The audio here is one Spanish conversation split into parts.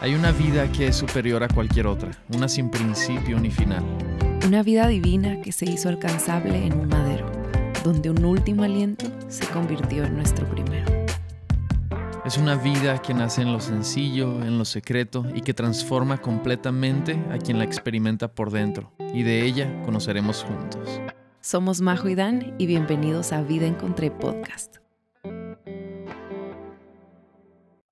Hay una vida que es superior a cualquier otra, una sin principio ni final. Una vida divina que se hizo alcanzable en un madero, donde un último aliento se convirtió en nuestro primero. Es una vida que nace en lo sencillo, en lo secreto y que transforma completamente a quien la experimenta por dentro. Y de ella conoceremos juntos. Somos Majo y Dan y bienvenidos a Vida Encontré Podcast.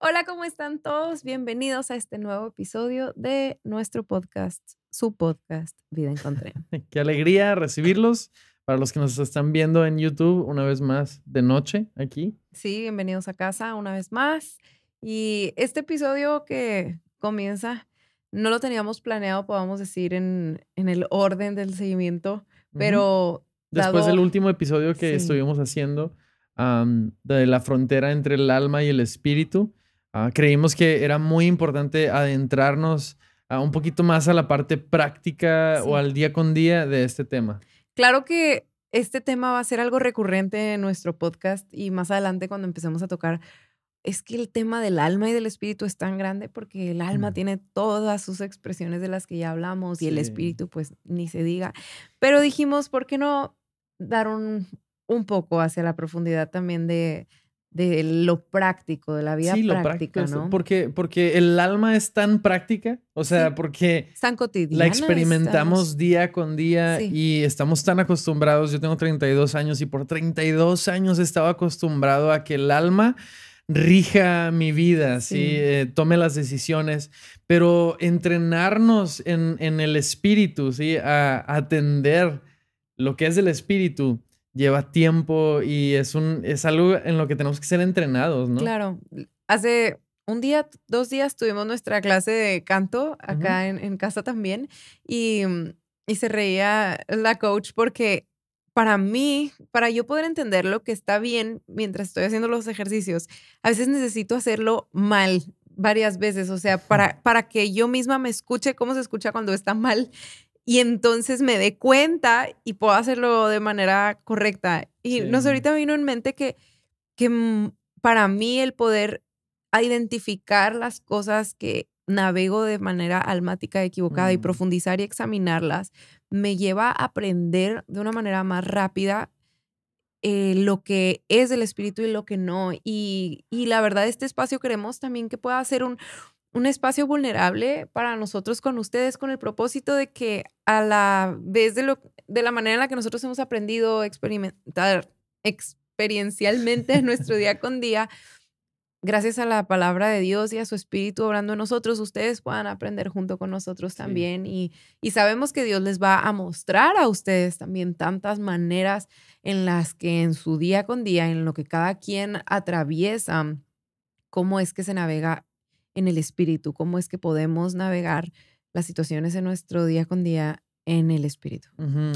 Hola, ¿cómo están todos? Bienvenidos a este nuevo episodio de nuestro podcast, su podcast, Vida Encontré. Qué alegría recibirlos. Para los que nos están viendo en YouTube, una vez más de noche aquí. Sí, bienvenidos a casa una vez más. Y este episodio que comienza, no lo teníamos planeado, podamos decir, en, en el orden del seguimiento, pero... Después del último episodio que estuvimos haciendo de la frontera entre el alma y el espíritu, ah, creímos que era muy importante adentrarnos un poquito más a la parte práctica o al día con día de este tema. Claro que este tema va a ser algo recurrente en nuestro podcast y más adelante cuando empecemos a tocar, es que el tema del alma y del espíritu es tan grande porque el alma tiene todas sus expresiones de las que ya hablamos y el espíritu pues ni se diga. Pero dijimos, ¿por qué no dar un, un poco hacia la profundidad también de, de lo práctico, de la vida práctica, ¿no? Porque, porque el alma es tan práctica, o sea, porque la experimentamos día con día y estamos tan acostumbrados. Yo tengo 32 años y por 32 años he estado acostumbrado a que el alma rija mi vida, sí. Eh, tome las decisiones, pero entrenarnos en, en el espíritu, ¿sí? A atender lo que es el espíritu lleva tiempo y es, un, es algo en lo que tenemos que ser entrenados, ¿no? Claro. Hace un día, dos días tuvimos nuestra clase de canto acá en, casa también y, y se reía la coach porque para mí, para yo poder entender lo que está bien mientras estoy haciendo los ejercicios, a veces necesito hacerlo mal varias veces, o sea, para, para que yo misma me escuche cómo se escucha cuando está mal y entonces me dé cuenta y puedo hacerlo de manera correcta. Y no sé, ahorita vino en mente que, que para mí el poder identificar las cosas que navego de manera almática equivocada y mm. profundizar y examinarlas me lleva a aprender de una manera más rápida eh, lo que es del espíritu y lo que no. Y, y la verdad, este espacio queremos también que pueda ser un, un espacio vulnerable para nosotros con ustedes con el propósito de que a la vez de, lo, de la manera en la que nosotros hemos aprendido a experimentar experiencialmente en nuestro día con día, gracias a la palabra de Dios y a su espíritu obrando en nosotros, ustedes puedan aprender junto con nosotros también. Y, y sabemos que Dios les va a mostrar a ustedes también tantas maneras en las que en su día con día, en lo que cada quien atraviesa, cómo es que se navega en el espíritu, cómo es que podemos navegar las situaciones en nuestro día con día en el espíritu.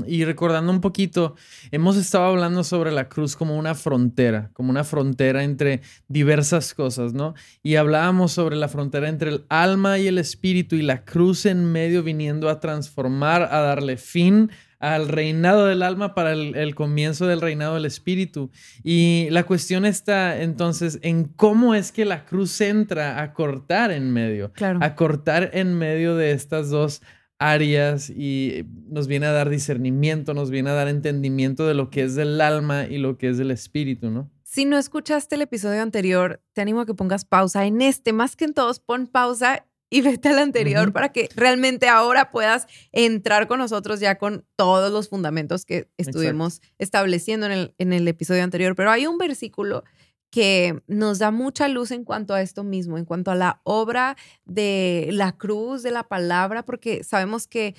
Y recordando un poquito, hemos estado hablando sobre la cruz como una frontera, como una frontera entre diversas cosas, ¿no? Y hablábamos sobre la frontera entre el alma y el espíritu y la cruz en medio viniendo a transformar, a darle fin al reinado del alma para el, comienzo del reinado del espíritu. Y la cuestión está entonces en cómo es que la cruz entra a cortar en medio, a cortar en medio de estas dos áreas y nos viene a dar discernimiento, nos viene a dar entendimiento de lo que es del alma y lo que es del espíritu, ¿no? Si no escuchaste el episodio anterior, te animo a que pongas pausa en este, más que en todos, pon pausa y vete al anterior para que realmente ahora puedas entrar con nosotros ya con todos los fundamentos que estuvimos estableciendo en el, en el episodio anterior. Pero hay un versículo que nos da mucha luz en cuanto a esto mismo, en cuanto a la obra de la cruz, de la palabra, porque sabemos que,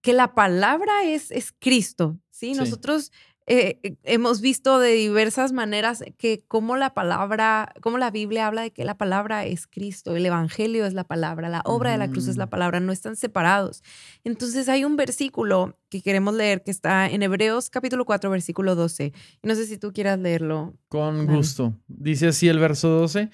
que la palabra es, es Cristo, ¿sí? sí. Nosotros eh, eh, hemos visto de diversas maneras que como la palabra, como la Biblia habla de que la palabra es Cristo, el Evangelio es la palabra, la obra de la cruz es la palabra, no están separados. Entonces hay un versículo que queremos leer que está en Hebreos capítulo 4, versículo 12. Y no sé si tú quieras leerlo. Con gusto. Dice así el verso 12.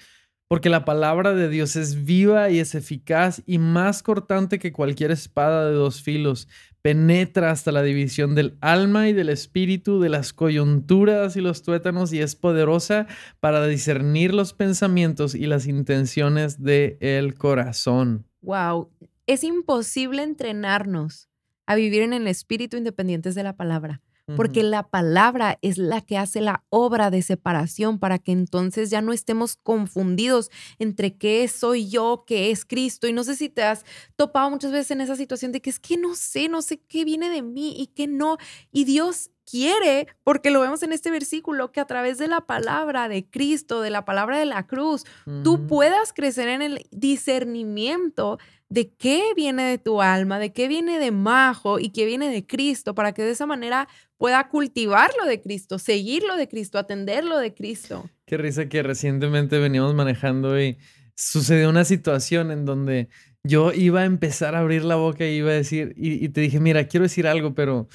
porque la palabra de Dios es viva y es eficaz y más cortante que cualquier espada de dos filos. Penetra hasta la división del alma y del espíritu, de las coyunturas y los tuétanos, y es poderosa para discernir los pensamientos y las intenciones del corazón. Wow, es imposible entrenarnos a vivir en el espíritu independientes de la palabra porque la palabra es la que hace la obra de separación para que entonces ya no estemos confundidos entre qué soy yo, qué es Cristo. Y no sé si te has topado muchas veces en esa situación de que es que no sé, no sé qué viene de mí y qué no. Y Dios quiere, porque lo vemos en este versículo, que a través de la palabra de Cristo, de la palabra de la cruz, tú puedas crecer en el discernimiento de qué viene de tu alma, de qué viene de Majo y qué viene de Cristo, para que de esa manera pueda cultivarlo de Cristo, seguirlo de Cristo, atenderlo de Cristo. Qué risa que recientemente veníamos manejando y sucedió una situación en donde yo iba a empezar a abrir la boca y iba a decir, y, te dije, mira, quiero decir algo, pero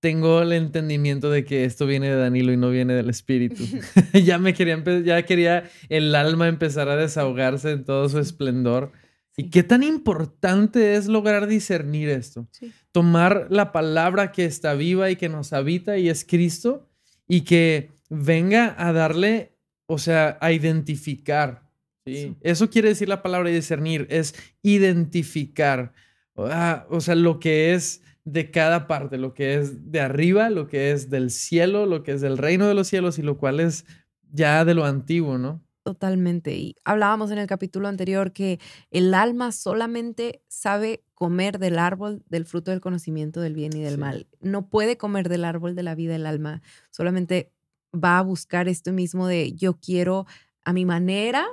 tengo el entendimiento de que esto viene de Danilo y no viene del espíritu. ya me quería, ya quería el alma empezar a desahogarse en todo su esplendor. ¿Y qué tan importante es lograr discernir esto? Tomar la palabra que está viva y que nos habita y es Cristo y que venga a darle, o sea, a identificar. ¿sí? Eso quiere decir la palabra discernir, es identificar. Ah, o sea, lo que es de cada parte, lo que es de arriba, lo que es del cielo, lo que es del reino de los cielos y lo cual es ya de lo antiguo, ¿no? Totalmente. Y hablábamos en el capítulo anterior que el alma solamente sabe comer del árbol del fruto del conocimiento del bien y del mal. No puede comer del árbol de la vida el alma. Solamente va a buscar esto mismo de yo quiero a mi manera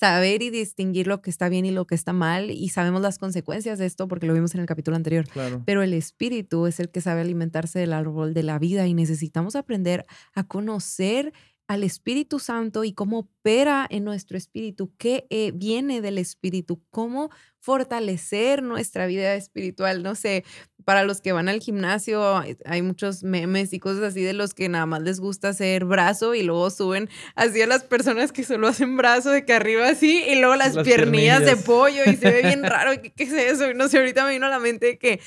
saber y distinguir lo que está bien y lo que está mal y sabemos las consecuencias de esto porque lo vimos en el capítulo anterior. Pero el espíritu es el que sabe alimentarse del árbol de la vida y necesitamos aprender a conocer al Espíritu Santo y cómo opera en nuestro espíritu, qué eh, viene del espíritu, cómo fortalecer nuestra vida espiritual. No sé, para los que van al gimnasio hay muchos memes y cosas así de los que nada más les gusta hacer brazo y luego suben así a las personas que solo hacen brazo de que arriba así y luego las, piernillas, de pollo y se ve bien raro. ¿Qué, ¿Qué, es eso? No sé, ahorita me vino a la mente que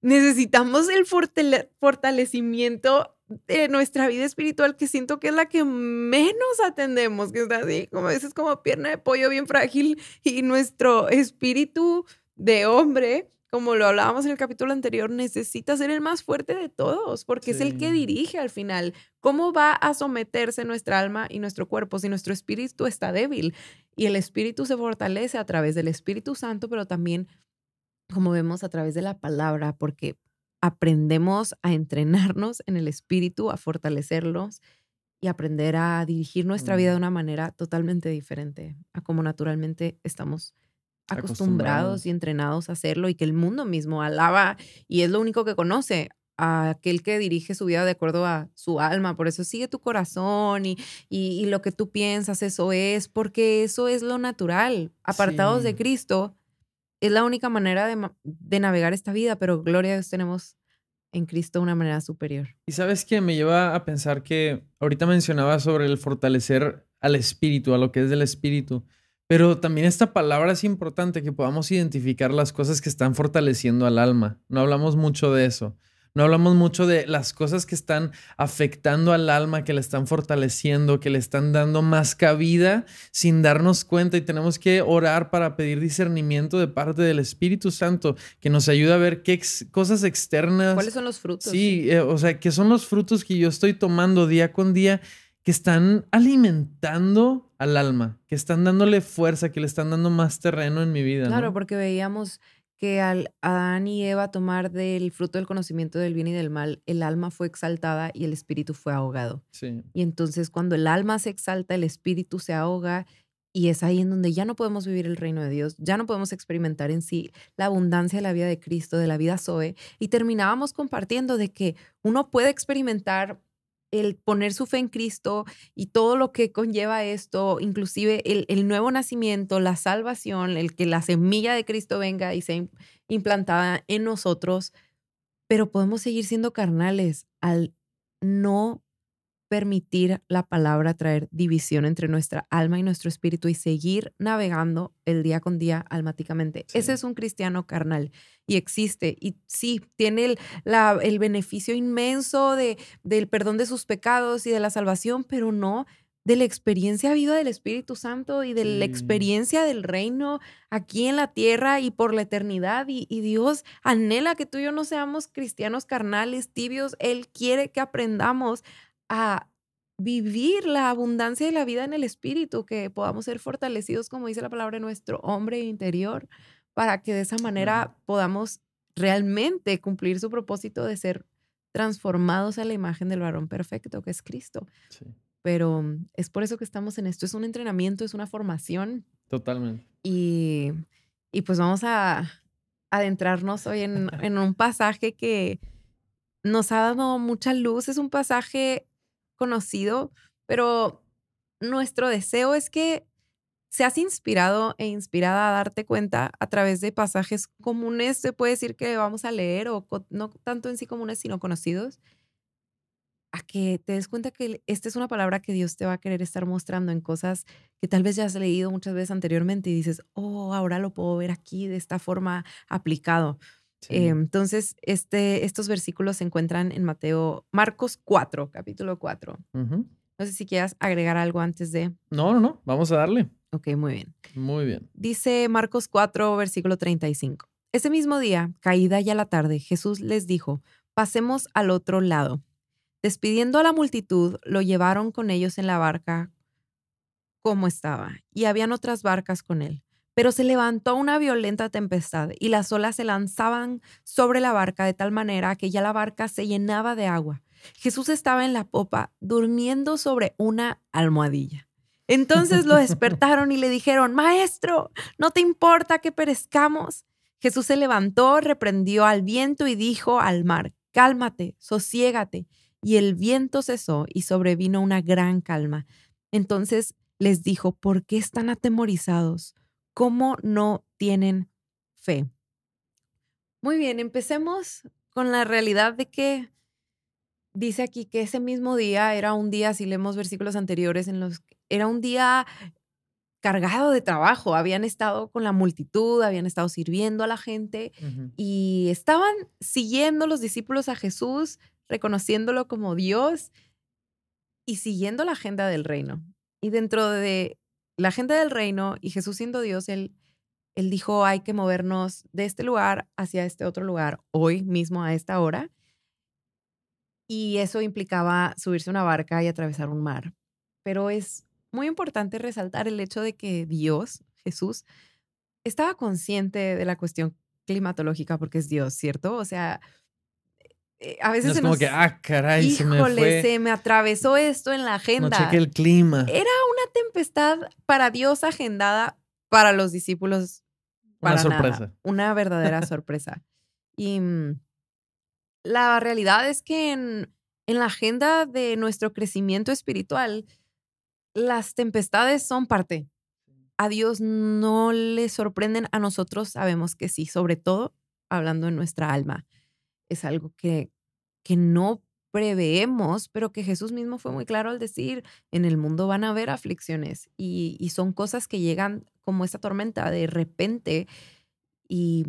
necesitamos el fortalecimiento de nuestra vida espiritual que siento que es la que menos atendemos, que está así, como dices, como pierna de pollo bien frágil y nuestro espíritu de hombre, como lo hablábamos en el capítulo anterior, necesita ser el más fuerte de todos, porque es el que dirige al final. ¿Cómo va a someterse nuestra alma y nuestro cuerpo si nuestro espíritu está débil? Y el espíritu se fortalece a través del Espíritu Santo, pero también, como vemos, a través de la palabra, porque aprendemos a entrenarnos en el espíritu, a fortalecerlos y aprender a dirigir nuestra vida de mm. una manera totalmente diferente a como naturalmente estamos acostumbrados y entrenados a hacerlo y que el mundo mismo alaba y es lo único que conoce a aquel que dirige su vida de acuerdo a su alma. Por eso sigue tu corazón y, y, lo que tú piensas, eso es, porque eso es lo natural. Apartados de Cristo, es la única manera de, navegar esta vida, pero gloria a Dios tenemos en Cristo de una manera superior. Y sabes que me lleva a pensar que ahorita mencionaba sobre el fortalecer al espíritu, a lo que es del espíritu, pero también esta palabra es importante que podamos identificar las cosas que están fortaleciendo al alma. No hablamos mucho de eso. No hablamos mucho de las cosas que están afectando al alma, que le están fortaleciendo, que le están dando más cabida sin darnos cuenta y tenemos que orar para pedir discernimiento de parte del Espíritu Santo que nos ayude a ver qué cosas externas. ¿Cuáles son los frutos? Sí, eh, o sea, qué son los frutos que yo estoy tomando día con día que están alimentando al alma, que están dándole fuerza, que le están dando más terreno en mi vida. Claro, porque veíamos que al Adán y Eva tomar del fruto del conocimiento del bien y del mal, el alma fue exaltada y el espíritu fue ahogado. Y entonces cuando el alma se exalta, el espíritu se ahoga y es ahí en donde ya no podemos vivir el reino de Dios, ya no podemos experimentar en sí la abundancia de la vida de Cristo, de la vida Zoe. Y terminábamos compartiendo de que uno puede experimentar el poner su fe en Cristo y todo lo que conlleva esto, inclusive el, nuevo nacimiento, la salvación, el que la semilla de Cristo venga y sea implantada en nosotros, pero podemos seguir siendo carnales al no permitir la palabra traer división entre nuestra alma y nuestro espíritu y seguir navegando el día con día almáticamente. Ese es un cristiano carnal y existe. Y sí, tiene el, el beneficio inmenso de, del perdón de sus pecados y de la salvación, pero no de la experiencia viva del Espíritu Santo y de la experiencia del reino aquí en la tierra y por la eternidad. Y, y, Dios anhela que tú y yo no seamos cristianos carnales, tibios. Él quiere que aprendamos a vivir la abundancia de la vida en el Espíritu, que podamos ser fortalecidos, como dice la palabra, en nuestro hombre interior, para que de esa manera podamos realmente cumplir su propósito de ser transformados a la imagen del varón perfecto, que es Cristo. Pero mm, es por eso que estamos en esto. Es un entrenamiento, es una formación. Totalmente. Y, y pues vamos a adentrarnos hoy en, en un pasaje que nos ha dado mucha luz. Es un pasaje conocido, pero nuestro deseo es que seas inspirado e inspirada a darte cuenta a través de pasajes comunes, se puede decir que vamos a leer, o no tanto en sí comunes, sino conocidos, a que te des cuenta que esta es una palabra que Dios te va a querer estar mostrando en cosas que tal vez ya has leído muchas veces anteriormente y dices, oh, ahora lo puedo ver aquí de esta forma aplicado. Eh, entonces, este, estos versículos se encuentran en Mateo, Marcos 4, capítulo 4. No sé si quieras agregar algo antes de... No, no, no, vamos a darle. Ok, muy bien. Muy bien. Dice Marcos 4, versículo 35. Ese mismo día, caída ya la tarde, Jesús les dijo, pasemos al otro lado. Despidiendo a la multitud, lo llevaron con ellos en la barca como estaba, y habían otras barcas con él. Pero se levantó una violenta tempestad y las olas se lanzaban sobre la barca de tal manera que ya la barca se llenaba de agua. Jesús estaba en la popa durmiendo sobre una almohadilla. Entonces lo despertaron y le dijeron, Maestro, ¿no te importa que perezcamos? Jesús se levantó, reprendió al viento y dijo al mar, Cálmate, sosiégate. Y el viento cesó y sobrevino una gran calma. Entonces les dijo, ¿por qué están atemorizados? ¿Cómo no tienen fe? Muy bien, empecemos con la realidad de que dice aquí que ese mismo día era un día, si leemos versículos anteriores, en los era un día cargado de trabajo. Habían estado con la multitud, habían estado sirviendo a la gente y estaban siguiendo los discípulos a Jesús, reconociéndolo como Dios y siguiendo la agenda del reino. Y dentro de la gente del reino y Jesús siendo Dios, él, él dijo, hay que movernos de este lugar hacia este otro lugar hoy mismo a esta hora. Y eso implicaba subirse a una barca y atravesar un mar. Pero es muy importante resaltar el hecho de que Dios, Jesús, estaba consciente de la cuestión climatológica porque es Dios, ¿cierto? O sea, eh, a veces no es como que, ah, caray, se me fue. se me atravesó esto en la agenda. No cheque el clima. Era una tempestad para Dios agendada para los discípulos. Para una sorpresa. Una verdadera sorpresa. Y mm, la realidad es que en, en la agenda de nuestro crecimiento espiritual, las tempestades son parte. A Dios no le sorprenden, a nosotros sabemos que sí, sobre todo hablando en nuestra alma es algo que, que no preveemos, pero que Jesús mismo fue muy claro al decir, en el mundo van a haber aflicciones y, y son cosas que llegan como esta tormenta de repente y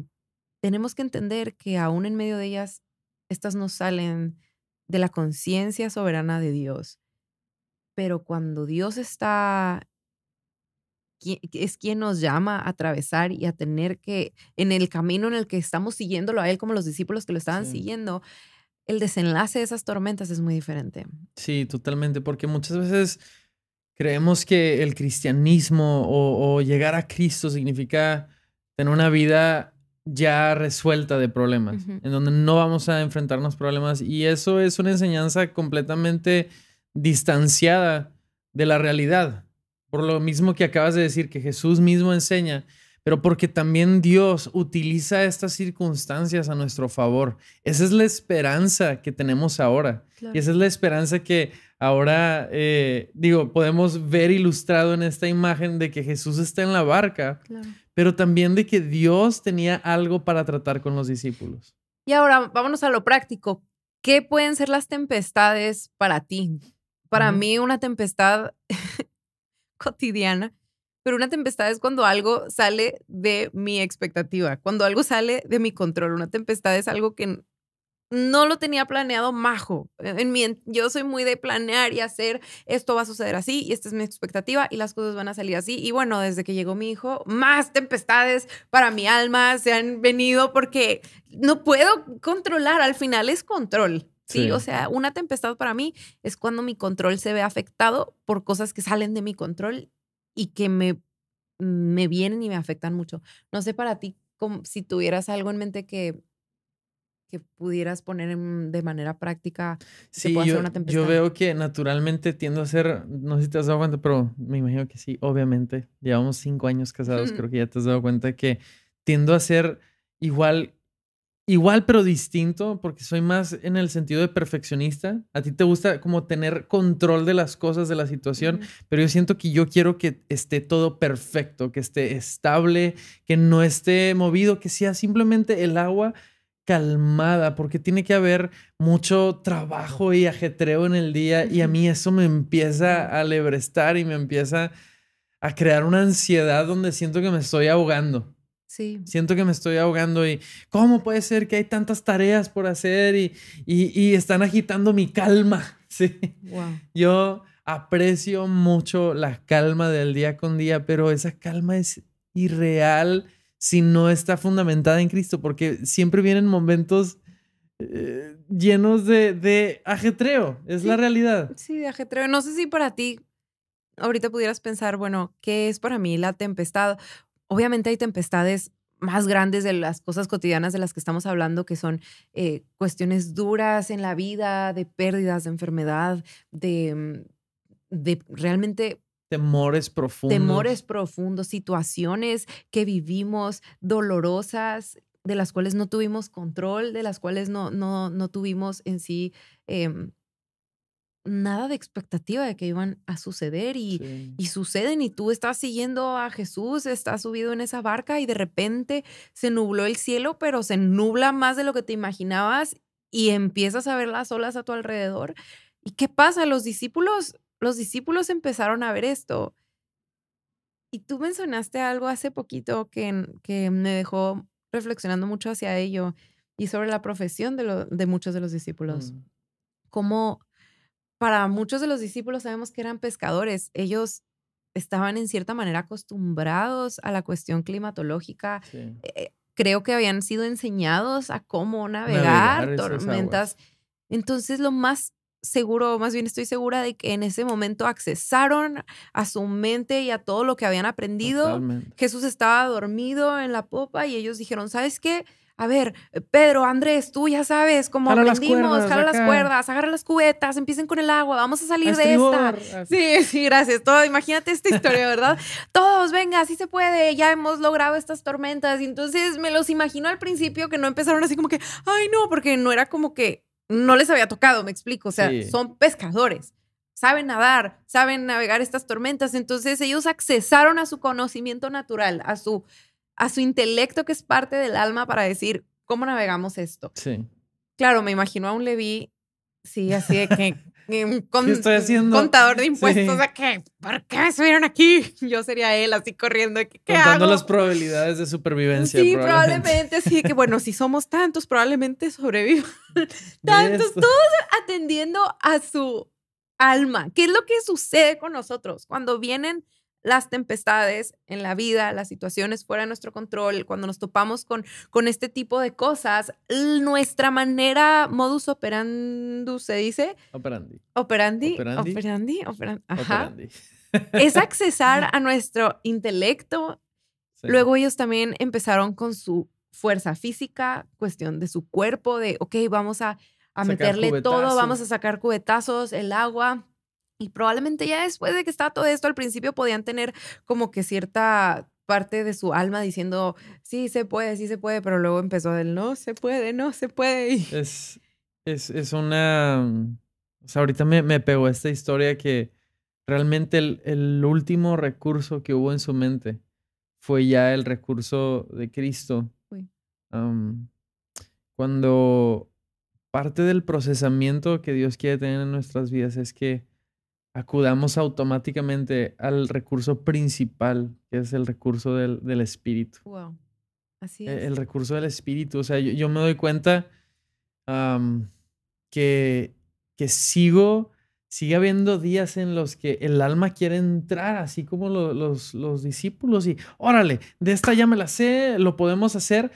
tenemos que entender que aún en medio de ellas, estas no salen de la conciencia soberana de Dios. Pero cuando Dios está es quien nos llama a atravesar y a tener que, en el camino en el que estamos siguiéndolo a Él, como los discípulos que lo estaban siguiendo, el desenlace de esas tormentas es muy diferente. Sí, totalmente, porque muchas veces creemos que el cristianismo o, llegar a Cristo significa tener una vida ya resuelta de problemas, en donde no vamos a enfrentarnos problemas y eso es una enseñanza completamente distanciada de la realidad. Por lo mismo que acabas de decir, que Jesús mismo enseña, pero porque también Dios utiliza estas circunstancias a nuestro favor. Esa es la esperanza que tenemos ahora. Y esa es la esperanza que ahora, eh, digo, podemos ver ilustrado en esta imagen de que Jesús está en la barca, pero también de que Dios tenía algo para tratar con los discípulos. Y ahora vámonos a lo práctico. ¿Qué pueden ser las tempestades para ti? Para mí una tempestad cotidiana, pero una tempestad es cuando algo sale de mi expectativa, cuando algo sale de mi control. Una tempestad es algo que no lo tenía planeado majo. En mi, yo soy muy de planear y hacer, esto va a suceder así y esta es mi expectativa y las cosas van a salir así. Y bueno, desde que llegó mi hijo, más tempestades para mi alma se han venido porque no puedo controlar, al final es control. Sí, o sea, una tempestad para mí es cuando mi control se ve afectado por cosas que salen de mi control y que me, me vienen y me afectan mucho. No sé para ti como, si tuvieras algo en mente que que pudieras poner de manera práctica sí, yo, una tempestad? Yo veo que naturalmente tiendo a ser, no sé si te has dado cuenta, pero me imagino que sí, obviamente. Llevamos cinco años casados, creo que ya te has dado cuenta que tiendo a ser igual, igual pero distinto, porque soy más en el sentido de perfeccionista. A ti te gusta como tener control de las cosas, de la situación, pero yo siento que yo quiero que esté todo perfecto, que esté estable, que no esté movido, que sea simplemente el agua calmada, porque tiene que haber mucho trabajo y ajetreo en el día y a mí eso me empieza a lebrestar y me empieza a crear una ansiedad donde siento que me estoy ahogando. Sí. Siento que me estoy ahogando y ¿cómo puede ser que hay tantas tareas por hacer y, y, están agitando mi calma? Sí. Yo aprecio mucho la calma del día con día, pero esa calma es irreal si no está fundamentada en Cristo, porque siempre vienen momentos eh, llenos de, ajetreo, es la realidad. Sí, de ajetreo. No sé si para ti ahorita pudieras pensar, bueno, ¿qué es para mí la tempestad? Obviamente hay tempestades más grandes de las cosas cotidianas de las que estamos hablando, que son eh, cuestiones duras en la vida, de pérdidas, de enfermedad, de, mm, de realmente Temores profundos. Temores profundos, situaciones que vivimos dolorosas, de las cuales no tuvimos control, de las cuales no, no, no tuvimos en sí em, nada de expectativa de que iban a suceder y, y, suceden y tú estás siguiendo a Jesús, estás subido en esa barca y de repente se nubló el cielo, pero se nubla más de lo que te imaginabas y empiezas a ver las olas a tu alrededor. ¿Y qué pasa? Los discípulos los discípulos empezaron a ver esto. Y tú mencionaste algo hace poquito que, que me dejó reflexionando mucho hacia ello y sobre la profesión de, de muchos de los discípulos. Mm. Como para muchos de los discípulos sabemos que eran pescadores, ellos estaban en cierta manera acostumbrados a la cuestión climatológica. Eh, creo que habían sido enseñados a cómo navegar tormentas. Entonces, lo más seguro, más bien estoy segura de que en ese momento accesaron a su mente y a todo lo que habían aprendido. Jesús estaba dormido en la popa y ellos dijeron, ¿sabes qué? A ver, Pedro, Andrés, tú ya sabes cómo aprendimos, jala las cuerdas, agarra las cubetas, empiecen con el agua, vamos a salir de esta. Sí, sí, gracias. Todo, imagínate esta historia, ¿verdad? Todos, venga, así se puede, ya hemos logrado estas tormentas. Y entonces me los imagino al principio que no empezaron así como que, ay, no, porque no era como que no les había tocado, me explico. O sea, son pescadores, saben nadar, saben navegar estas tormentas. Entonces ellos accesaron a su conocimiento natural, a su, a su intelecto que es parte del alma para decir, ¿cómo navegamos esto? Sí. Claro, me imagino a un Leví, sí, así de que con, estoy haciendo? contador de impuestos, de que, ¿por qué me subieron aquí? Yo sería él así corriendo. ¿qué Contando las probabilidades de supervivencia. Sí, probablemente. sí, que bueno, si somos tantos, probablemente sobrevivan. tantos, todos atendiendo a su alma. ¿Qué es lo que sucede con nosotros cuando vienen las tempestades en la vida, las situaciones fuera de nuestro control, cuando nos topamos con, con este tipo de cosas, nuestra manera, modus operandi, ¿se dice? Operandi. Operandi. Operandi. Operandi. Ajá. Es accesar a nuestro intelecto. Luego ellos también empezaron con su fuerza física, cuestión de su cuerpo, de, ok, vamos a, a meterle todo, vamos a sacar cubetazos, el agua y probablemente ya después de que estaba todo esto, al principio podían tener como que cierta parte de su alma diciendo, sí se puede, sí se puede, pero luego empezó el no se puede, no se puede. Es, es, es una... O sea, ahorita me, me pegó esta historia que realmente el, el, último recurso que hubo en su mente fue ya el recurso de Cristo. cuando parte del procesamiento que Dios quiere tener en nuestras vidas es que acudamos automáticamente al recurso principal, que es el recurso del, espíritu. Wow. Así e, es. El, recurso del espíritu. O sea, yo, me doy cuenta que, que sigo, sigue habiendo días en los que el alma quiere entrar, así como los, los, discípulos, y órale, de esta ya me la sé, lo podemos hacer.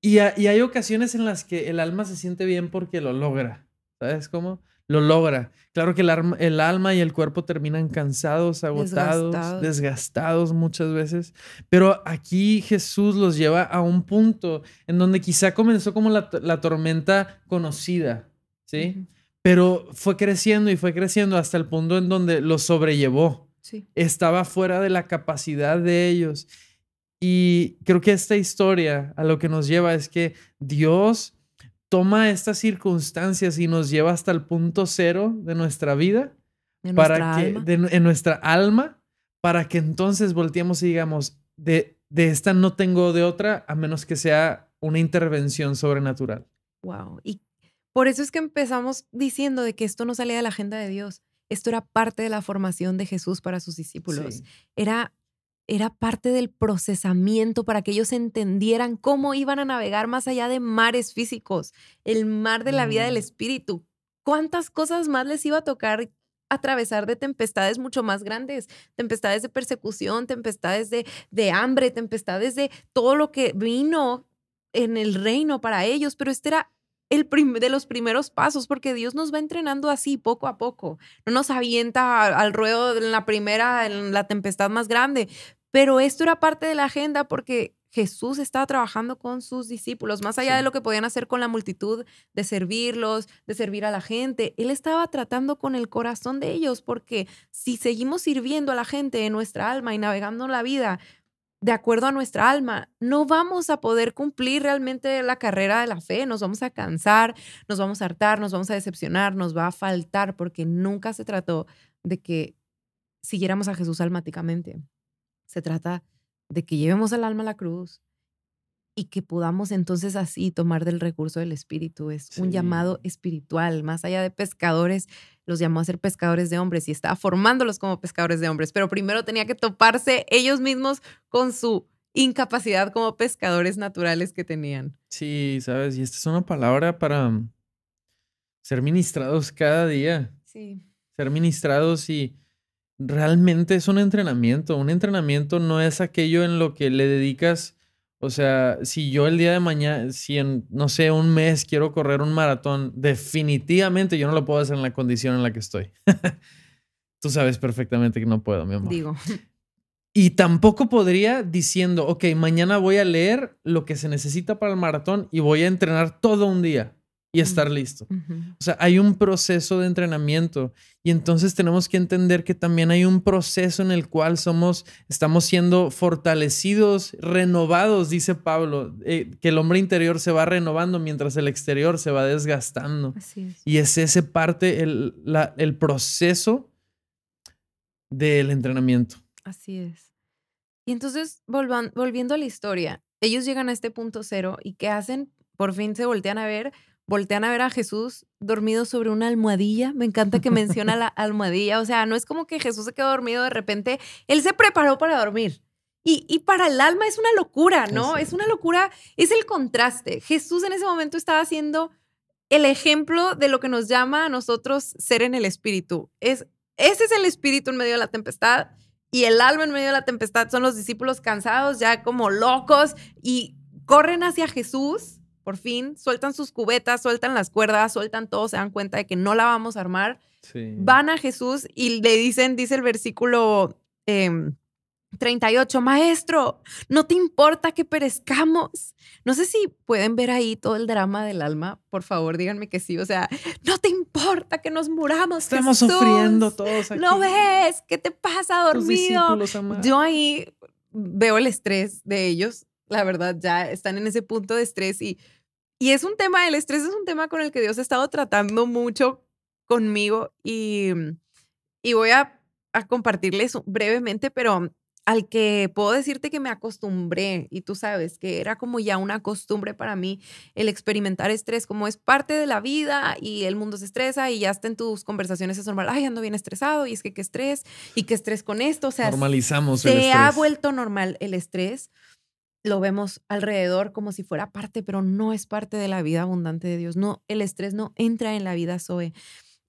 Y, y hay ocasiones en las que el alma se siente bien porque lo logra. ¿Sabes cómo? Lo logra. Claro que el, alma y el cuerpo terminan cansados, agotados, desgastados. muchas veces, pero aquí Jesús los lleva a un punto en donde quizá comenzó como la, tormenta conocida, ¿sí? Pero fue creciendo y fue creciendo hasta el punto en donde los sobrellevó. Sí. Estaba fuera de la capacidad de ellos. Y creo que esta historia a lo que nos lleva es que Dios toma estas circunstancias y nos lleva hasta el punto cero de nuestra vida, para que, en nuestra alma, para que entonces volteemos y digamos, de, de esta no tengo de otra, a menos que sea una intervención sobrenatural. Wow. Y por eso es que empezamos diciendo de que esto no salía de la agenda de Dios. Esto era parte de la formación de Jesús para sus discípulos. Era era parte del procesamiento para que ellos entendieran cómo iban a navegar más allá de mares físicos, el mar de la vida del mm. espíritu. ¿Cuántas cosas más les iba a tocar atravesar de tempestades mucho más grandes, tempestades de persecución, tempestades de, de hambre, tempestades de todo lo que vino en el reino para ellos, pero este era el de los primeros pasos, porque Dios nos va entrenando así, poco a poco. No nos avienta al ruedo en la primera, en la tempestad más grande, pero esto era parte de la agenda porque Jesús estaba trabajando con sus discípulos, más allá de lo que podían hacer con la multitud, de servirlos, de servir a la gente. Él estaba tratando con el corazón de ellos, porque si seguimos sirviendo a la gente en nuestra alma y navegando la vida de acuerdo a nuestra alma, no vamos a poder cumplir realmente la carrera de la fe, nos vamos a cansar, nos vamos a hartar, nos vamos a decepcionar, nos va a faltar, porque nunca se trató de que siguiéramos a Jesús almáticamente. Se trata de que llevemos el alma a la cruz y que podamos entonces así tomar del recurso del espíritu. Es un llamado espiritual, más allá de pescadores, los llamó a ser pescadores de hombres y estaba formándolos como pescadores de hombres, pero primero tenía que toparse ellos mismos con su incapacidad como pescadores naturales que tenían. Sí, sabes, y esta es una palabra para ser ministrados cada día. Sí. Ser ministrados y realmente es un entrenamiento. Un entrenamiento no es aquello en lo que le dedicas, o sea, si yo el día de mañana, si en, no sé, un mes quiero correr un maratón, definitivamente yo no lo puedo hacer en la condición en la que estoy. Tú sabes perfectamente que no puedo, mi amor. Digo. Y tampoco podría diciendo, ok, mañana voy a leer lo que se necesita para el maratón y voy a entrenar todo un día y estar listo. O sea, hay un proceso de entrenamiento y entonces tenemos que entender que también hay un proceso en el cual somos, estamos siendo fortalecidos, renovados, dice Pablo, eh, que el hombre interior se va renovando mientras el exterior se va desgastando. Y es ese parte, el, el proceso del entrenamiento. Así es. Y entonces, volviendo a la historia, ellos llegan a este punto cero y ¿qué hacen? Por fin se voltean a ver voltean a ver a Jesús dormido sobre una almohadilla. Me encanta que menciona la almohadilla. O sea, no es como que Jesús se quedó dormido de repente. Él se preparó para dormir. Y, para el alma es una locura, ¿no? Es una locura, es el contraste. Jesús en ese momento estaba haciendo el ejemplo de lo que nos llama a nosotros ser en el espíritu. Es, ese es el espíritu en medio de la tempestad y el alma en medio de la tempestad son los discípulos cansados, ya como locos y corren hacia Jesús por fin, sueltan sus cubetas, sueltan las cuerdas, sueltan todo, se dan cuenta de que no la vamos a armar. Van a Jesús y le dicen, dice el versículo 38, em, maestro, no te importa que perezcamos. No sé si pueden ver ahí todo el drama del alma, por favor, díganme que sí. O sea, no te importa que nos muramos. Estamos sufriendo todos aquí. ¿No ves? ¿Qué te pasa dormido? Yo ahí veo el estrés de ellos. La verdad, ya están en ese punto de estrés y y es un tema, el estrés es un tema con el que Dios ha estado tratando mucho conmigo y, y voy a, a compartirles brevemente, pero al que puedo decirte que me acostumbré y tú sabes que era como ya una costumbre para mí el experimentar estrés como es parte de la vida y el mundo se estresa y ya está en tus conversaciones es normal, ay, ando bien estresado y es que qué estrés y qué estrés con esto, o sea, normalizamos se el estrés. ha vuelto normal el estrés. Lo vemos alrededor como si fuera parte, pero no es parte de la vida abundante de Dios. No, el estrés no entra en la vida Zoe.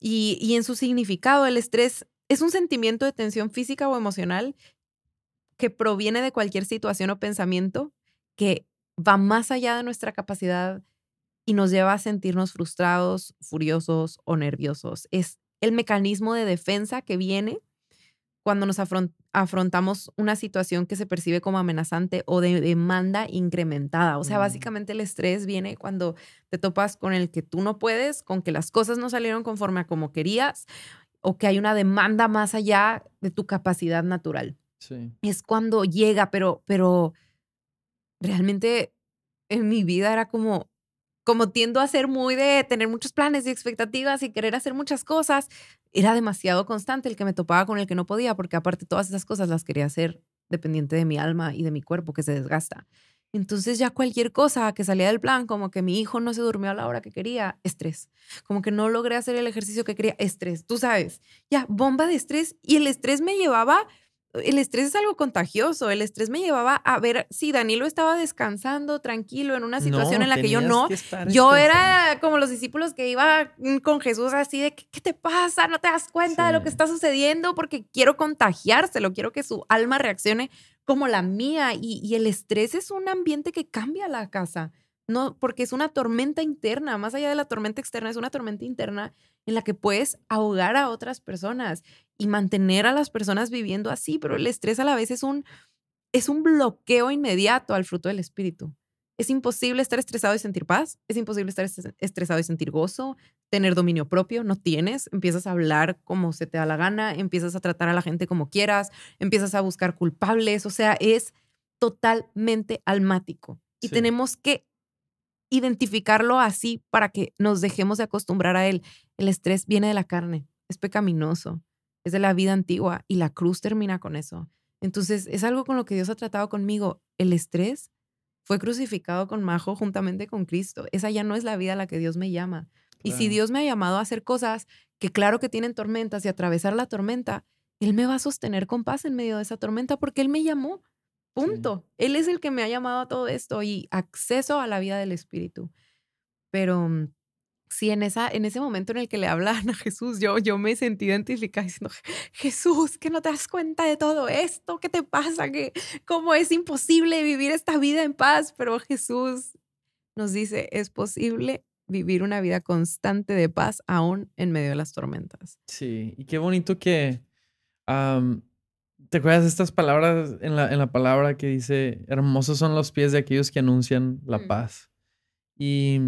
Y, y en su significado, el estrés es un sentimiento de tensión física o emocional que proviene de cualquier situación o pensamiento que va más allá de nuestra capacidad y nos lleva a sentirnos frustrados, furiosos o nerviosos. Es el mecanismo de defensa que viene cuando nos afrontamos una situación que se percibe como amenazante o de demanda incrementada. O sea, mm. básicamente el estrés viene cuando te topas con el que tú no puedes, con que las cosas no salieron conforme a como querías o que hay una demanda más allá de tu capacidad natural. Es cuando llega, pero, pero realmente en mi vida era como, como tiendo a ser muy de tener muchos planes y expectativas y querer hacer muchas cosas, era demasiado constante el que me topaba con el que no podía, porque aparte todas esas cosas las quería hacer dependiente de mi alma y de mi cuerpo que se desgasta. Entonces ya cualquier cosa que salía del plan, como que mi hijo no se durmió a la hora que quería, estrés. Como que no logré hacer el ejercicio que quería, estrés. Tú sabes, ya, bomba de estrés. Y el estrés me llevaba el estrés es algo contagioso. El estrés me llevaba a ver si Danilo estaba descansando tranquilo en una situación en la que yo no. yo era como los discípulos que iba mm, con Jesús así de, ¿qué, te pasa? ¿No te das cuenta de lo que está sucediendo? Porque quiero contagiárselo, quiero que su alma reaccione como la mía. Y, y el estrés es un ambiente que cambia la casa. No, porque es una tormenta interna, más allá de la tormenta externa, es una tormenta interna en la que puedes ahogar a otras personas y mantener a las personas viviendo así, pero el estrés a la vez es un, es un bloqueo inmediato al fruto del espíritu. Es imposible estar estresado y sentir paz, es imposible estar estresado y sentir gozo, tener dominio propio, no tienes, empiezas a hablar como se te da la gana, empiezas a tratar a la gente como quieras, empiezas a buscar culpables, o sea, es totalmente almático. Y tenemos que identificarlo así para que nos dejemos de acostumbrar a él. El estrés viene de la carne, es pecaminoso, es de la vida antigua y la cruz termina con eso. Entonces, es algo con lo que Dios ha tratado conmigo. El estrés fue crucificado con Majo juntamente con Cristo. Esa ya no es la vida a la que Dios me llama. Y si Dios me ha llamado a hacer cosas que claro que tienen tormentas y atravesar la tormenta, Él me va a sostener con paz en medio de esa tormenta porque Él me llamó. Punto. Él es el que me ha llamado a todo esto y acceso a la vida del Espíritu. Pero mm, sí, en, esa, en ese momento en el que le hablan a Jesús, yo, yo me sentí identificada diciendo, Jesús, que no te das cuenta de todo esto, ¿qué te pasa? que ¿Cómo es imposible vivir esta vida en paz? Pero Jesús nos dice, es posible vivir una vida constante de paz aún en medio de las tormentas. Sí, y qué bonito que ¿Te acuerdas de estas palabras en la, en la palabra que dice, hermosos son los pies de aquellos que anuncian la mm. paz? Y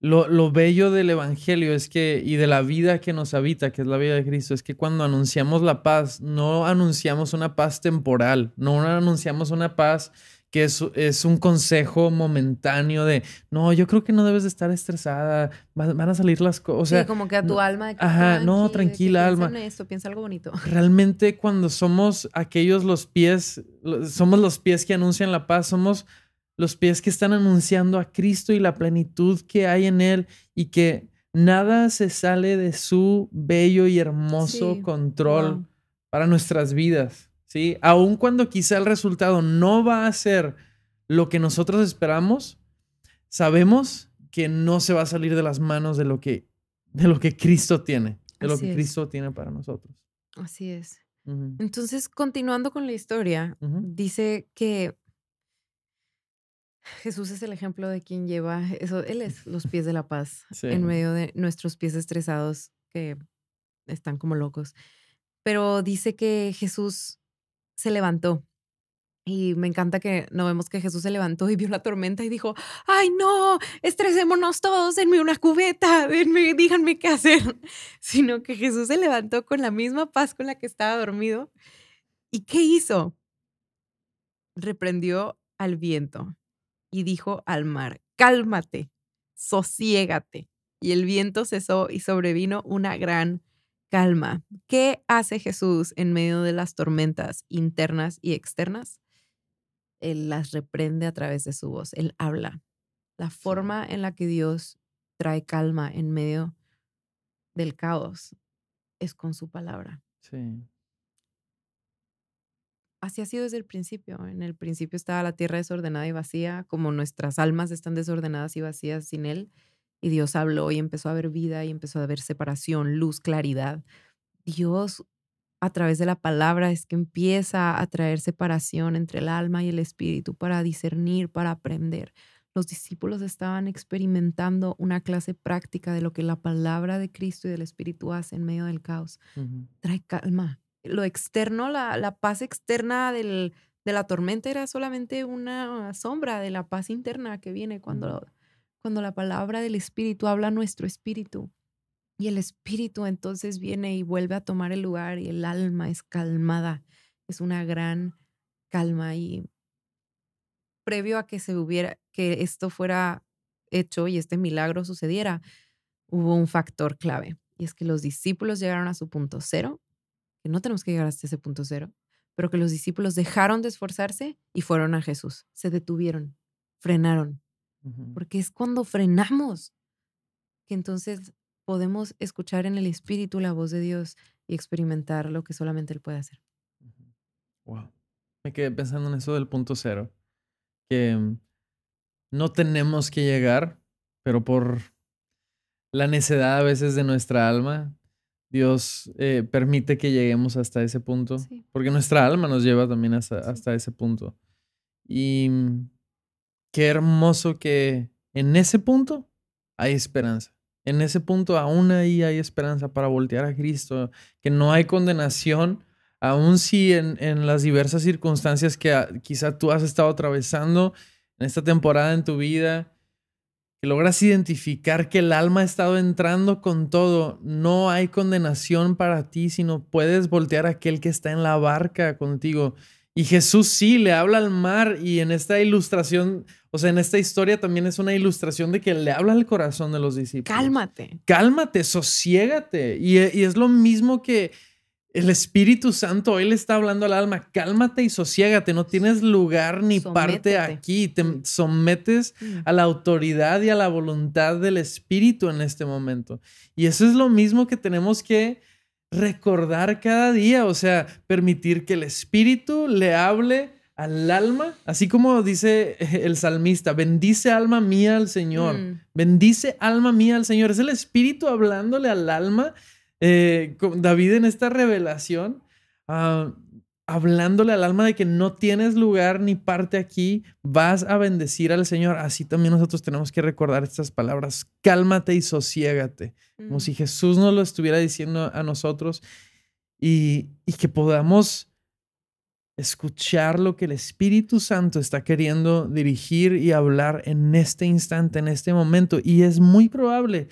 lo, lo, bello del Evangelio es que, y de la vida que nos habita, que es la vida de Cristo, es que cuando anunciamos la paz, no anunciamos una paz temporal, no anunciamos una paz que es, un consejo momentáneo de, no, yo creo que no debes de estar estresada, van, a salir las cosas. sí, como que a tu alma. ajá, no, tranquila, alma. Piensa esto, piensa algo bonito. Realmente cuando somos aquellos los pies, somos los pies que anuncian la paz, somos los pies que están anunciando a Cristo y la plenitud que hay en Él y que nada se sale de su bello y hermoso control para nuestras vidas. ¿sí? Aun cuando quizá el resultado no va a ser lo que nosotros esperamos, sabemos que no se va a salir de las manos de lo que, de lo que Cristo tiene, de lo que Cristo tiene para nosotros. Así es. Entonces, continuando con la historia, dice que Jesús es el ejemplo de quien lleva eso, Él es los pies de la paz en medio de nuestros pies estresados que están como locos. Pero dice que Jesús se levantó. Y me encanta que no vemos que Jesús se levantó y vio la tormenta y dijo, ay no, estresémonos todos, denme una cubeta, denme, díganme qué hacer. Sino que Jesús se levantó con la misma paz con la que estaba dormido. ¿Y qué hizo? Reprendió al viento y dijo al mar, cálmate, sosiégate. Y el viento cesó y sobrevino una gran calma. ¿Qué hace Jesús en medio de las tormentas internas y externas? Él las reprende a través de su voz, Él habla. La forma en la que Dios trae calma en medio del caos es con su palabra. Sí. Así ha sido desde el principio. En el principio estaba la tierra desordenada y vacía, como nuestras almas están desordenadas y vacías sin Él. Y Dios habló y empezó a haber vida y empezó a haber separación, luz, claridad. Dios a través de la palabra es que empieza a traer separación entre el alma y el espíritu para discernir, para aprender. Los discípulos estaban experimentando una clase práctica de lo que la palabra de Cristo y del Espíritu hace en medio del caos. Trae calma. Lo externo, la, paz externa del, de la tormenta era solamente una sombra de la paz interna que viene cuando, cuando la palabra del Espíritu habla a nuestro espíritu. Y el espíritu entonces viene y vuelve a tomar el lugar y el alma es calmada. Es una gran calma y previo a que se hubiera que esto fuera hecho y este milagro sucediera, hubo un factor clave y es que los discípulos llegaron a su punto cero, que no tenemos que llegar hasta ese punto cero, pero que los discípulos dejaron de esforzarse y fueron a Jesús, se detuvieron, frenaron, porque es cuando frenamos que entonces podemos escuchar en el Espíritu la voz de Dios y experimentar lo que solamente Él puede hacer. Wow. Me quedé pensando en eso del punto cero, que mm, no tenemos que llegar, pero por la necedad a veces de nuestra alma, Dios eh, permite que lleguemos hasta ese punto, porque nuestra alma nos lleva también hasta, hasta ese punto. Y mm, qué hermoso que en ese punto hay esperanza. En ese punto aún ahí hay esperanza para voltear a Cristo, que no hay condenación, aún si en, en las diversas circunstancias que ah, quizá tú has estado atravesando en esta temporada en tu vida, que logras identificar que el alma ha estado entrando con todo, no hay condenación para ti, sino puedes voltear a aquel que está en la barca contigo. Y Jesús sí le habla al mar y en esta ilustración, o sea, en esta historia también es una ilustración de que le habla al corazón de los discípulos. Cálmate. Cálmate, sosiégate. Y, y es lo mismo que el Espíritu Santo hoy le está hablando al alma, cálmate y sosiégate, no tienes lugar ni parte aquí, te sometes mm. a la autoridad y a la voluntad del Espíritu en este momento. Y eso es lo mismo que tenemos que recordar cada día, o sea, permitir que el Espíritu le hable al alma, así como dice el salmista, bendice alma mía al Señor, mm. bendice alma mía al Señor, es el Espíritu hablándole al alma, eh, David en esta revelación, ah, hablándole al alma de que no tienes lugar ni parte aquí, vas a bendecir al Señor. Así también nosotros tenemos que recordar estas palabras, cálmate y sosiégate, como si mm. Jesús nos lo estuviera diciendo a nosotros y, y que podamos escuchar lo que el Espíritu Santo está queriendo dirigir y hablar en este instante, en este momento. Y es muy probable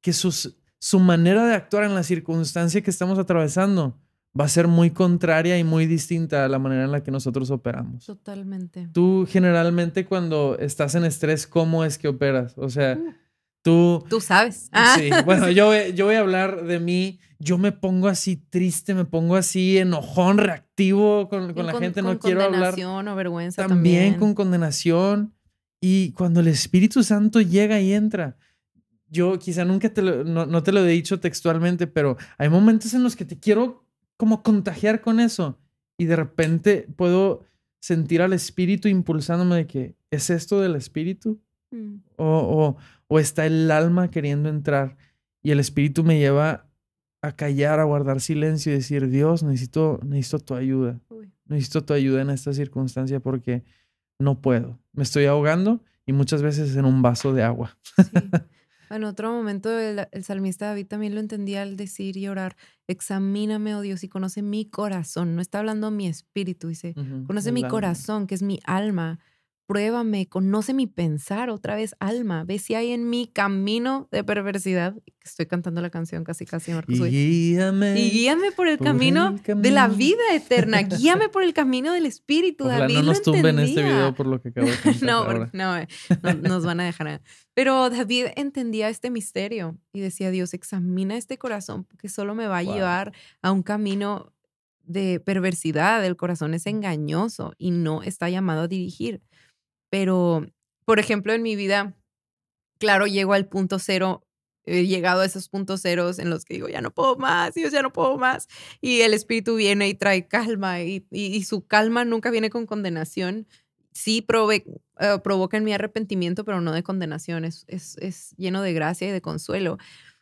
que sus, su manera de actuar en la circunstancia que estamos atravesando va a ser muy contraria y muy distinta a la manera en la que nosotros operamos. Totalmente. Tú generalmente cuando estás en estrés, ¿cómo es que operas? O sea, uh. tú... Tú sabes. Sí, bueno, yo, yo voy a hablar de mí. Yo me pongo así triste, me pongo así enojón, reactivo con, con la gente, no quiero hablar. Con condenación o vergüenza también. También con condenación. Y cuando el Espíritu Santo llega y entra, yo quizá nunca te lo, no, no, te lo he dicho textualmente, pero hay momentos en los que te quiero como contagiar con eso. Y de repente puedo sentir al espíritu impulsándome de que es esto del espíritu mm. o, o, está el alma queriendo entrar y el espíritu me lleva a callar, a guardar silencio y decir, Dios, necesito, necesito tu ayuda. Necesito tu ayuda en esta circunstancia porque no puedo. Me estoy ahogando y muchas veces en un vaso de agua. En otro momento el, salmista David también lo entendía al decir y orar, examíname, oh Dios, y conoce mi corazón. No está hablando mi espíritu, dice, conoce mi corazón, que es mi alma, pruébame, conoce mi pensar, otra vez alma, ve si hay en mí camino de perversidad. Estoy cantando la canción casi casi. Y guíame. Y guíame por el, camino, de la vida eterna. Guíame por el camino del espíritu. David no nos tumben este video por lo que acabo de no, no, no, nos van a dejar. Pero David entendía este misterio y decía, Dios, examina este corazón porque solo me va a llevar a un camino de perversidad. El corazón es engañoso y no está llamado a dirigir. Pero, por ejemplo, en mi vida, claro, llego al punto cero, he llegado a esos puntos ceros en los que digo, ya no puedo más, Dios, ya no puedo más. Y el Espíritu viene y trae calma y, y, su calma nunca viene con condenación. Sí eh, provoca en mi arrepentimiento, pero no de condenación, es, es, es lleno de gracia y de consuelo.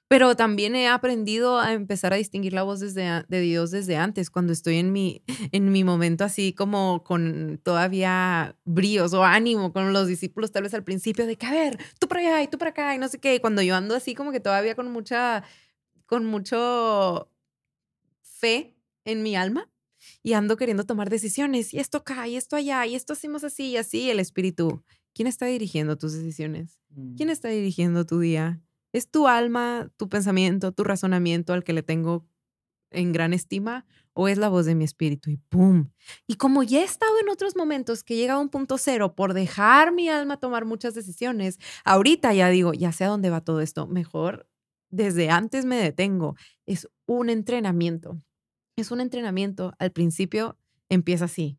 Pero también he aprendido a empezar a distinguir la voz desde, de Dios desde antes, cuando estoy en mi, en mi momento así como con todavía bríos o ánimo con los discípulos tal vez al principio de que, a ver, tú para allá y tú para acá y no sé qué. Y cuando yo ando así como que todavía con mucha, con mucho fe en mi alma y ando queriendo tomar decisiones y esto acá y esto allá y esto hacemos así y así, el espíritu. ¿Quién está dirigiendo tus decisiones? ¿Quién mm. está dirigiendo tu día? ¿Es tu alma, tu pensamiento, tu razonamiento al que le tengo en gran estima o es la voz de mi espíritu? Y ¡pum! Y como ya he estado en otros momentos que llega a un punto cero por dejar mi alma tomar muchas decisiones, ahorita ya digo, ya sé a dónde va todo esto. Mejor desde antes me detengo. Es un entrenamiento. Es un entrenamiento. Al principio empieza así,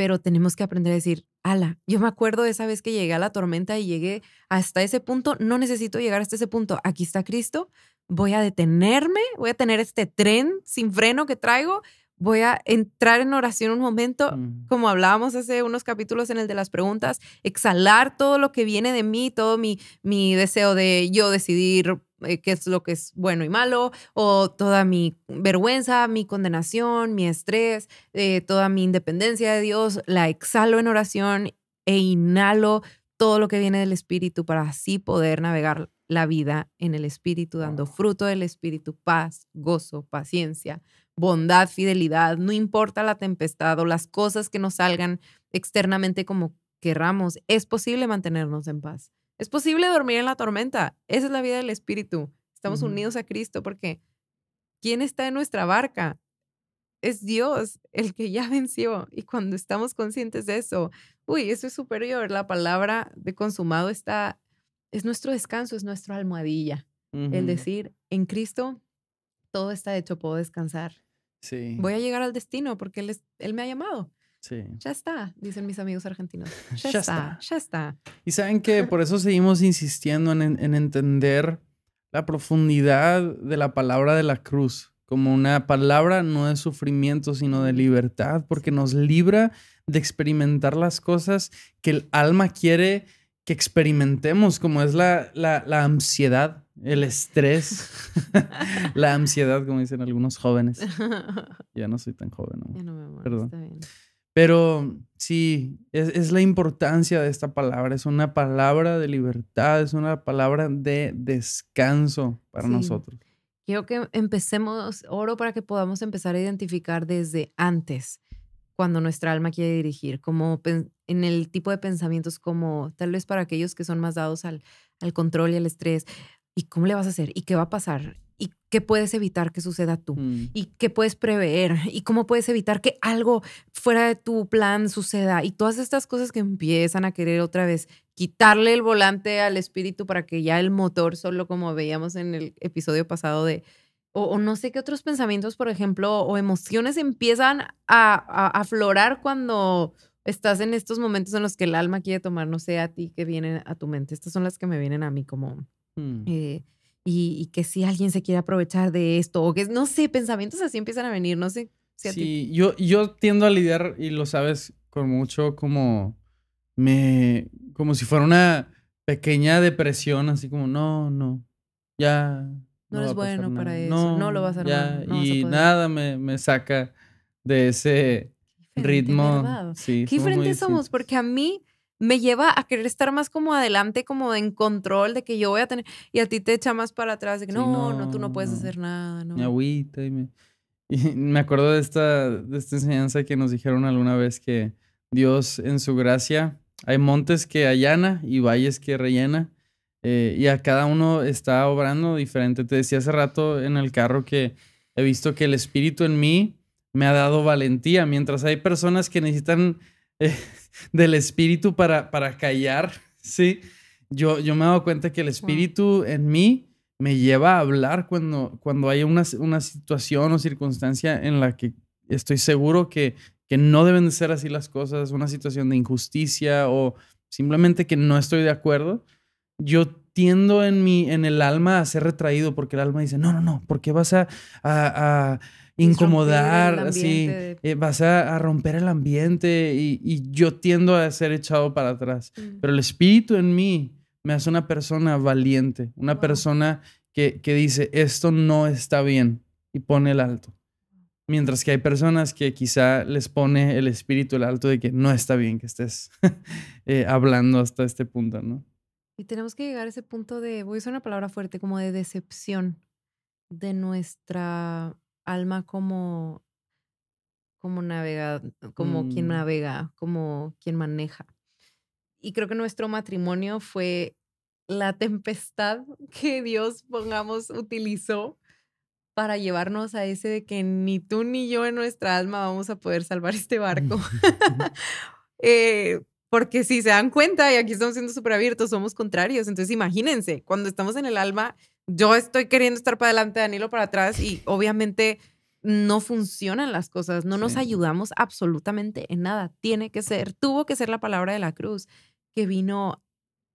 pero tenemos que aprender a decir, ala, yo me acuerdo de esa vez que llegué a la tormenta y llegué hasta ese punto, no necesito llegar hasta ese punto, aquí está Cristo, voy a detenerme, voy a tener este tren sin freno que traigo, voy a entrar en oración un momento, mm. como hablábamos hace unos capítulos en el de las preguntas, exhalar todo lo que viene de mí, todo mi, mi deseo de yo decidir eh, qué es lo que es bueno y malo, o toda mi vergüenza, mi condenación, mi estrés, eh, toda mi independencia de Dios, la exhalo en oración e inhalo todo lo que viene del Espíritu para así poder navegar la vida en el Espíritu, dando fruto del Espíritu, paz, gozo, paciencia, bondad, fidelidad, no importa la tempestad o las cosas que nos salgan externamente como querramos, es posible mantenernos en paz. Es posible dormir en la tormenta. Esa es la vida del Espíritu. Estamos unidos a Cristo porque ¿quién está en nuestra barca? Es Dios el que ya venció. Y cuando estamos conscientes de eso, uy, eso es superior. La palabra de consumado está, es nuestro descanso, es nuestra almohadilla. El decir, en Cristo todo está hecho, puedo descansar. Sí. Voy a llegar al destino porque Él, él me ha llamado. Sí. Ya está, dicen mis amigos argentinos. Ya, está, ya está. Y saben que por eso seguimos insistiendo en, en, entender la profundidad de la palabra de la cruz como una palabra no de sufrimiento, sino de libertad, porque nos libra de experimentar las cosas que el alma quiere que experimentemos, como es la, la, la ansiedad, el estrés, la ansiedad, como dicen algunos jóvenes. Ya no soy tan joven. Ya no me Perdón. Está bien. Pero sí, es, la importancia de esta palabra. Es una palabra de libertad, es una palabra de descanso para nosotros. Quiero que empecemos, oro para que podamos empezar a identificar desde antes, cuando nuestra alma quiere dirigir, como en el tipo de pensamientos como tal vez para aquellos que son más dados al, al control y al estrés. ¿Y cómo le vas a hacer? ¿Y qué va a pasar? y qué puedes evitar que suceda tú mm. y qué puedes prever y cómo puedes evitar que algo fuera de tu plan suceda y todas estas cosas que empiezan a querer otra vez quitarle el volante al espíritu para que ya el motor solo como veíamos en el episodio pasado de o, no sé qué otros pensamientos por ejemplo o emociones empiezan a, aflorar cuando estás en estos momentos en los que el alma quiere tomar no sé a ti que vienen a tu mente estas son las que me vienen a mí como mm. eh, y, que si alguien se quiere aprovechar de esto o que no sé, pensamientos así empiezan a venir, no sé. sí, yo, yo tiendo a lidiar, y lo sabes, con mucho como me, como si fuera una pequeña depresión, así como, no, no, ya. No, es bueno para eso, no, lo vas a ya, Y nada me, me, saca de ese ritmo. Sí, Qué diferentes somos, porque a mí me lleva a querer estar más como adelante, como en control de que yo voy a tener, y a ti te echa más para atrás, de que no, no, tú no puedes hacer nada, ¿no? Mi agüita y me... Y me acuerdo de esta, de esta enseñanza que nos dijeron alguna vez que Dios en su gracia hay montes que allana y valles que rellena. Eh, y a cada uno está obrando diferente. Te decía hace rato en el carro que he visto que el espíritu en mí me ha dado valentía, mientras hay personas que necesitan eh, del espíritu para, para callar, ¿sí? Yo, yo me he dado cuenta que el espíritu en mí me lleva a hablar cuando, cuando hay una, una situación o circunstancia en la que estoy seguro que, que no deben de ser así las cosas, una situación de injusticia o simplemente que no estoy de acuerdo yo tiendo en, mi, en el alma a ser retraído porque el alma dice, no, no, no, ¿por qué vas a, a, incomodar, así, eh, vas a, romper el ambiente y, yo tiendo a ser echado para atrás. Mm. Pero el espíritu en mí me hace una persona valiente, una persona que, que dice, esto no está bien y pone el alto. Mientras que hay personas que quizá les pone el espíritu el alto de que no está bien que estés eh, hablando hasta este punto, ¿no? Y tenemos que llegar a ese punto de, voy a usar una palabra fuerte, como de decepción de nuestra alma como, como navega, como quien mm. navega, como quien maneja. Y creo que nuestro matrimonio fue la tempestad que Dios, pongamos, utilizó para llevarnos a ese de que ni tú ni yo en nuestra alma vamos a poder salvar este barco. eh, porque si se dan cuenta, y aquí estamos siendo súper abiertos, somos contrarios. Entonces imagínense, cuando estamos en el alma, yo estoy queriendo estar para adelante, Danilo para atrás, y obviamente no funcionan las cosas, no nos ayudamos absolutamente en nada. Tiene que ser, tuvo que ser la palabra de la cruz que vino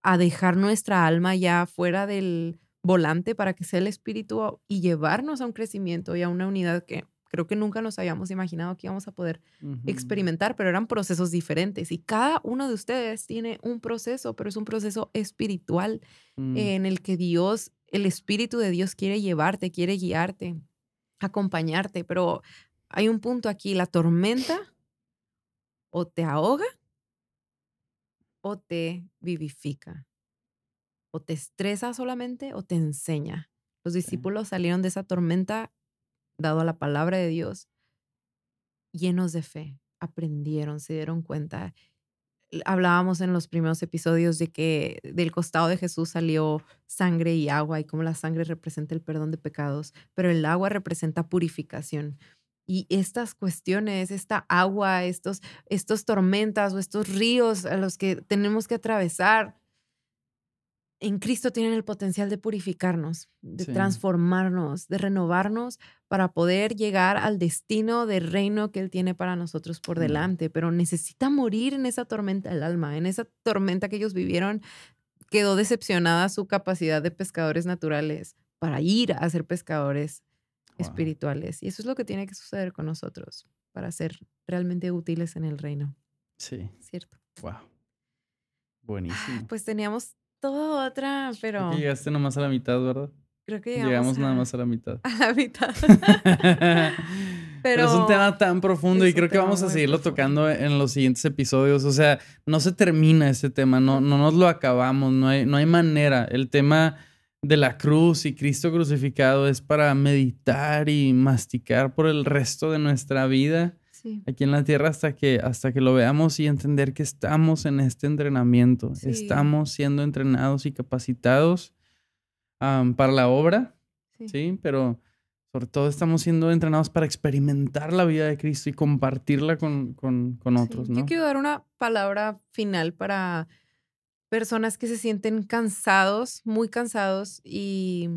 a dejar nuestra alma ya fuera del volante para que sea el espíritu y llevarnos a un crecimiento y a una unidad que creo que nunca nos habíamos imaginado que íbamos a poder experimentar, pero eran procesos diferentes y cada uno de ustedes tiene un proceso, pero es un proceso espiritual mm. en el que Dios, el Espíritu de Dios quiere llevarte, quiere guiarte, acompañarte, pero hay un punto aquí, la tormenta o te ahoga o te vivifica, o te estresa solamente o te enseña. Los discípulos salieron de esa tormenta dado a la palabra de Dios, llenos de fe, aprendieron, se dieron cuenta. Hablábamos en los primeros episodios de que del costado de Jesús salió sangre y agua y cómo la sangre representa el perdón de pecados, pero el agua representa purificación. Y estas cuestiones, esta agua, estos, estos tormentas o estos ríos a los que tenemos que atravesar, en Cristo tienen el potencial de purificarnos, de transformarnos, de renovarnos para poder llegar al destino del reino que Él tiene para nosotros por mm. delante. Pero necesita morir en esa tormenta del alma, en esa tormenta que ellos vivieron. Quedó decepcionada su capacidad de pescadores naturales para ir a ser pescadores espirituales. Y eso es lo que tiene que suceder con nosotros para ser realmente útiles en el reino. Sí. ¿Cierto? Wow. Buenísimo. Pues teníamos otra, pero. llegaste nomás a la mitad, ¿verdad? Creo que llegamos. Llegamos nada más a la mitad. A la mitad. pero, es un tema tan profundo y creo que vamos a seguirlo tocando en los siguientes episodios. O sea, no se termina ese tema, no, no nos lo acabamos, no hay, no hay manera. El tema de la cruz y Cristo crucificado es para meditar y masticar por el resto de nuestra vida aquí en la tierra hasta que, hasta que lo veamos y entender que estamos en este entrenamiento, estamos siendo entrenados y capacitados para la obra, sí. Pero sobre todo estamos siendo entrenados para experimentar la vida de Cristo y compartirla con, con, con otros, ¿no? Yo quiero dar una palabra final para personas que se sienten cansados, muy cansados y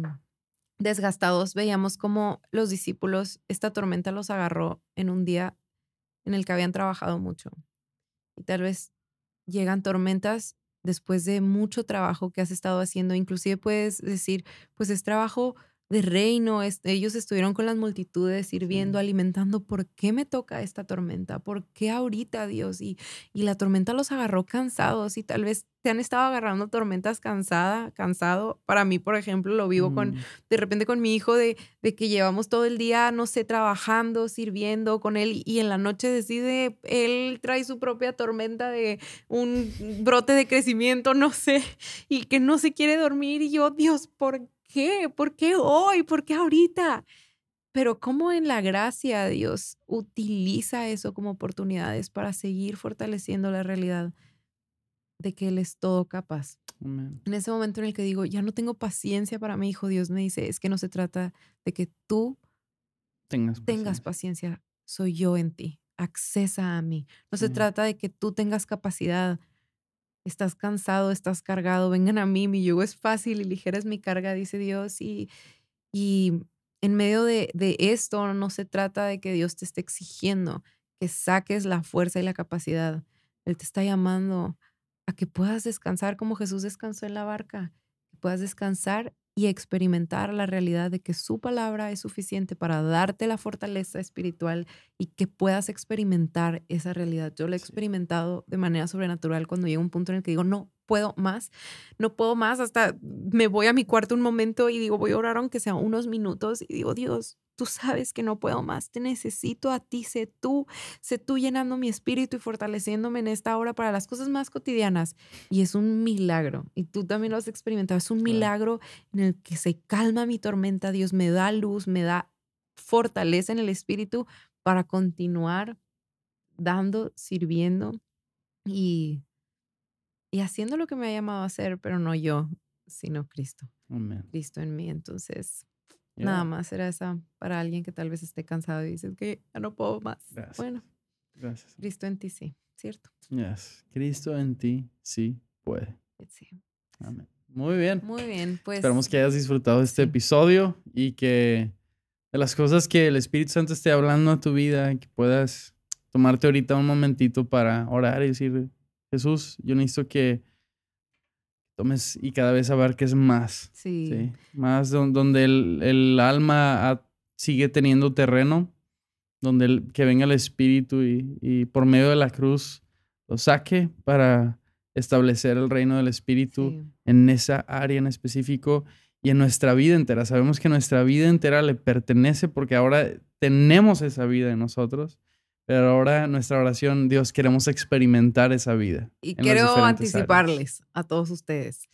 desgastados. Veíamos como los discípulos, esta tormenta los agarró en un día en el que habían trabajado mucho. Y tal vez llegan tormentas después de mucho trabajo que has estado haciendo. Inclusive puedes decir, pues es trabajo de reino, ellos estuvieron con las multitudes sirviendo, alimentando. ¿Por qué me toca esta tormenta? ¿Por qué ahorita, Dios? Y, y la tormenta los agarró cansados y tal vez te han estado agarrando tormentas cansada, cansado. Para mí, por ejemplo, lo vivo con, mm. de repente con mi hijo, de, de que llevamos todo el día, no sé, trabajando, sirviendo con él y en la noche decide, él trae su propia tormenta de un brote de crecimiento, no sé, y que no se quiere dormir y yo, Dios, ¿por qué? Qué? ¿Por qué hoy? ¿Por qué ahorita? Pero cómo en la gracia Dios utiliza eso como oportunidades para seguir fortaleciendo la realidad de que Él es todo capaz. En ese momento en el que digo, ya no tengo paciencia para mi hijo, Dios me dice, es que no se trata de que tú tengas paciencia, paciencia soy yo en ti, accesa a mí. No se trata de que tú tengas capacidad, estás cansado, estás cargado, vengan a mí, mi yugo es fácil y ligera es mi carga, dice Dios. Y, y en medio de, de esto no se trata de que Dios te esté exigiendo que saques la fuerza y la capacidad. Él te está llamando a que puedas descansar como Jesús descansó en la barca, que puedas descansar y experimentar la realidad de que su palabra es suficiente para darte la fortaleza espiritual y que puedas experimentar esa realidad. Yo lo he experimentado de manera sobrenatural cuando llega un punto en el que digo, no puedo más, no puedo más, hasta me voy a mi cuarto un momento y digo, voy a orar aunque sea unos minutos y digo, Dios, Tú sabes que no puedo más, te necesito a ti, sé tú, sé tú llenando mi espíritu y fortaleciéndome en esta hora para las cosas más cotidianas. Y es un milagro, y tú también lo has experimentado, es un milagro en el que se calma mi tormenta, Dios me da luz, me da fortaleza en el espíritu para continuar dando, sirviendo y, y haciendo lo que me ha llamado a hacer, pero no yo, sino Cristo. Cristo en mí. Entonces, Nada más era esa para alguien que tal vez esté cansado y dice que ya no puedo más. Bueno, Gracias. Cristo en ti sí, ¿cierto? Yes. Cristo en ti sí puede. Sí. Amén. Muy bien. Muy bien, pues. Esperamos que hayas disfrutado de este episodio y que de las cosas que el Espíritu Santo esté hablando a tu vida, que puedas tomarte ahorita un momentito para orar y decir, Jesús, yo necesito que tomes y cada vez abarques más. Sí. Más donde el, alma sigue teniendo terreno, donde el, que venga el Espíritu y, por medio de la cruz lo saque para establecer el reino del Espíritu en esa área en específico y en nuestra vida entera. Sabemos que nuestra vida entera le pertenece porque ahora tenemos esa vida en nosotros pero ahora nuestra oración, Dios, queremos experimentar esa vida. Y quiero anticiparles a todos ustedes.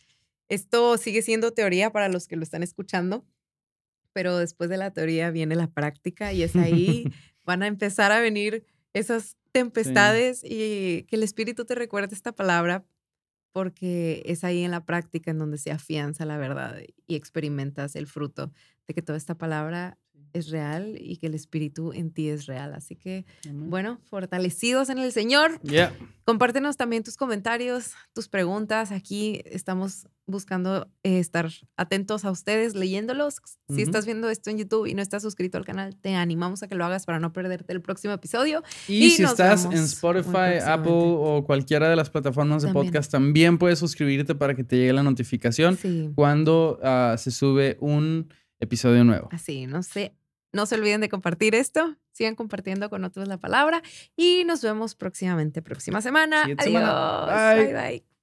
Esto sigue siendo teoría para los que lo están escuchando, pero después de la teoría viene la práctica y es ahí van a empezar a venir esas tempestades y que el Espíritu te recuerde esta palabra porque es ahí en la práctica en donde se afianza la verdad y experimentas el fruto de que toda esta palabra es real y que el Espíritu en ti es real. Así que, bueno, fortalecidos en el Señor. Compártenos también tus comentarios, tus preguntas. Aquí estamos buscando eh, estar atentos a ustedes, leyéndolos. Si estás viendo esto en YouTube y no estás suscrito al canal, te animamos a que lo hagas para no perderte el próximo episodio. Y, si estás en Spotify, Apple o cualquiera de las plataformas de podcast, también puedes suscribirte para que te llegue la notificación cuando ah, se sube un episodio nuevo. Así, no sé. No se olviden de compartir esto. Sigan compartiendo con otros la palabra. Y nos vemos próximamente, próxima semana. Adiós. bye. bye.